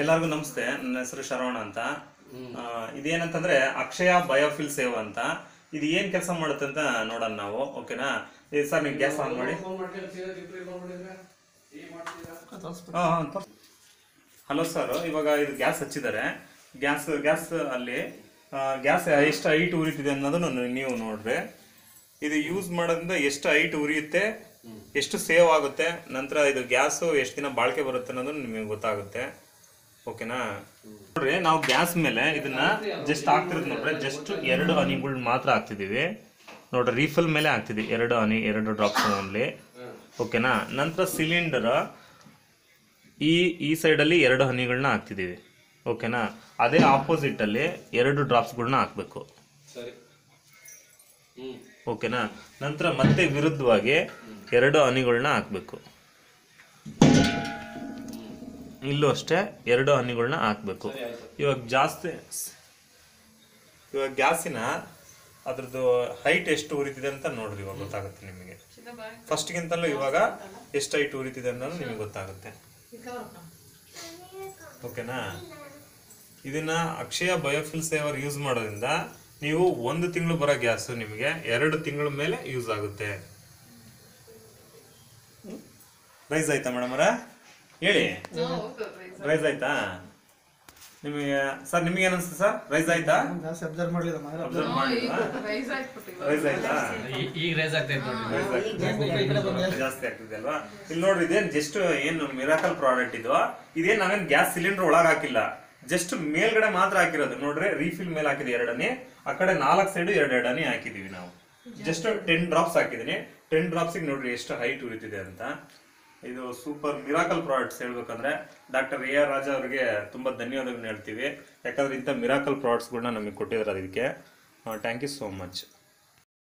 ಎಲ್ಲರಿಗೂ ನಮಸ್ತೆ. ನನ್ನ ಹೆಸರು ಶರವಣ ಅಂತ. ಇದೇನಂತಂದ್ರೆ ಅಕ್ಷಯ ಬಯೋಫಿಲ್ ಸೇವ್ ಅಂತ. ಇದು ಏನ್ ಕೆಲಸ ಮಾಡುತ್ತೆ ಅಂತ ನೋಡೋಣ ನಾವು ಓಕೆನಾ? ಸರ್ ನೀವು ಗ್ಯಾಸ್ ಆನ್ ಮಾಡಿ. ಹಲೋ ಸರ್ ಇವಾಗ ಇದು ಗ್ಯಾಸ್ ಹಚ್ಚಿದ್ದಾರೆ. ಗ್ಯಾಸ್ ಗ್ಯಾಸ್ ಅಲ್ಲಿ ಗ್ಯಾಸ್ ಎಷ್ಟು ಹೈಟ್ ಉರಿತಿದೆ ಅನ್ನೋದನ್ನು ನೀವು ನೋಡ್ರಿ. ಇದು ಯೂಸ್ ಮಾಡೋದ್ರಿಂದ ಎಷ್ಟು ಹೈಟ್ ಉರಿಯುತ್ತೆ ಎಷ್ಟು ಸೇವ್ ಆಗುತ್ತೆ ನಂತರ ಇದು ಗ್ಯಾಸು ಎಷ್ಟು ದಿನ ಬಾಳಿಕೆ ಬರುತ್ತೆ ಅನ್ನೋದು ನಿಮಗೆ ಗೊತ್ತಾಗುತ್ತೆ. ಓಕೆನಾ? ನೋಡ್ರಿ ನಾವು ಗ್ಯಾಸ್ ಮೇಲೆ ಇದನ್ನ ಜಸ್ಟ್ ಹಾಕ್ತಿರೋದು ನೋಡ್ರಿ ಜಸ್ಟ್ ಎರಡು ಹನಿಗಳು ಮಾತ್ರ ಹಾಕ್ತಿದೀವಿ. ನೋಡ್ರಿ ರೀಫಲ್ ಮೇಲೆ ಹಾಕ್ತಿದ್ವಿ. ಎರಡು ಹನಿ ಎರಡು ಡ್ರಾಪ್ಸ್ ಓನ್ಲಿ ಓಕೆನಾ? ನಂತರ ಸಿಲಿಂಡರ್ ಈ ಈ ಸೈಡಲ್ಲಿ ಎರಡು ಹನಿಗಳನ್ನ ಹಾಕ್ತಿದ್ದೀವಿ ಓಕೆನಾ? ಅದೇ ಆಪೋಸಿಟಲ್ಲಿ ಎರಡು ಡ್ರಾಪ್ಸ್ಗಳನ್ನ ಹಾಕಬೇಕು. ಓಕೆನಾ? ನಂತರ ಮತ್ತೆ ವಿರುದ್ಧವಾಗಿ ಎರಡು ಹನಿಗಳನ್ನ ಹಾಕಬೇಕು. ಇಲ್ಲೂ ಅಷ್ಟೇ ಎರಡು ಹನಿಗಳನ್ನ ಹಾಕಬೇಕು. ಇವಾಗ ಜಾಸ್ತಿ ಇವಾಗ ಗ್ಯಾಸಿನ ಅದ್ರದ್ದು ಹೈಟ್ ಎಷ್ಟು ಉರಿತಿದೆ ಅಂತ ನೋಡ್ರಿ ಇವಾಗ ಗೊತ್ತಾಗುತ್ತೆ ನಿಮಗೆ. ಫಸ್ಟ್ಗಿಂತಲೂ ಇವಾಗ ಎಷ್ಟು ಹೈಟ್ ಉರಿತಿದೆ ಅನ್ನೋದು ನಿಮಗೆ ಗೊತ್ತಾಗುತ್ತೆ. ಓಕೆನಾ? ಇದನ್ನ ಅಕ್ಷಯ ಬಯೋಫಿಲ್ ಸೇವರ್ ಯೂಸ್ ಮಾಡೋದ್ರಿಂದ ನೀವು ಒಂದು ತಿಂಗಳು ಬರೋ ಗ್ಯಾಸ್ ನಿಮಗೆ ಎರಡು ತಿಂಗಳ ಮೇಲೆ ಯೂಸ್ ಆಗುತ್ತೆ. ರೈಸ್ ಆಯ್ತಾ ಮೇಡಮ್ ಅವರ? ಹೇಳಿ. ರೈಸ್ ಆಯ್ತಾ? ನಿಮಗೆ ಸರ್ ನಿಮಗೆ ಏನನ್ಸುತ್ತೆ ಸರ್ ರೈಸ್ ಆಯ್ತಾ? ಜಾಸ್ತಿ ಅಬ್ಸರ್ವ್ ಮಾಡಲಿಲ್ಲ ಮನೆ ಅಬ್ಸರ್ವ್ ರೈಸ್ ಆಯ್ತಾ? ಈ- ರೈಸ್ ರೇಸ್ ಆಗ್ತೈತೆ ನೋಡ್ರಿ ಜಾಸ್ತಿ ಆಗ್ತಿದೆ ಅಲ್ವಾ? ಇಲ್ಲಿ ನೋಡ್ರಿ ಇದೇನ್ ಜಸ್ಟ್ ಏನು ಮಿರಾಕಲ್ ಪ್ರಾಡಕ್ಟ್ ಇದು. ಇದೇನ್ ನಾವೇನ್ ಗ್ಯಾಸ್ ಸಿಲಿಂಡರ್ ಒಳಗ್ ಹಾಕಿಲ್ಲ. ಜಸ್ಟ್ ಮೇಲ್ಗಡೆ ಮಾತ್ರ ಹಾಕಿರೋದು. ನೋಡ್ರಿ ರೀಫಿಲ್ ಮೇಲೆ ಹಾಕಿದೆ ಎರಡನೇ. ಆ ಕಡೆ ನಾಲ್ಕು ಸೈಡ್ ಎರಡು ಎರಡನೇ ಹಾಕಿದೀವಿ ನಾವು. ಜಸ್ಟ್ ಟೆನ್ ಡ್ರಾಪ್ಸ್ ಹಾಕಿದೀನಿ ಟೆನ್ ಡ್ರಾಪ್ಸಿಗೆ ನೋಡ್ರಿ ಎಷ್ಟು ಹೈಟ್ ಉಳಿತಿದೆ ಅಂತ. ಇದು ಸೂಪರ್ ಮಿರಾಕಲ್ ಪ್ರಾಡಕ್ಟ್ಸ್ ಹೇಳ್ಬೇಕಂದ್ರೆ ಡಾಕ್ಟರ್ ಎ ಆರ್ ರಾಜಾ ಅವರಿಗೆ ತುಂಬ ಧನ್ಯವಾದಗಳನ್ನ ಹೇಳ್ತೀವಿ. ಯಾಕಂದ್ರೆ ಇಂಥ ಮಿರಾಕಲ್ ಪ್ರಾಡಕ್ಟ್ಸ್ಗಳನ್ನ ನಮಗೆ ಕೊಟ್ಟಿದ್ದಾರೆ ಅದಕ್ಕೆ. Thank you so much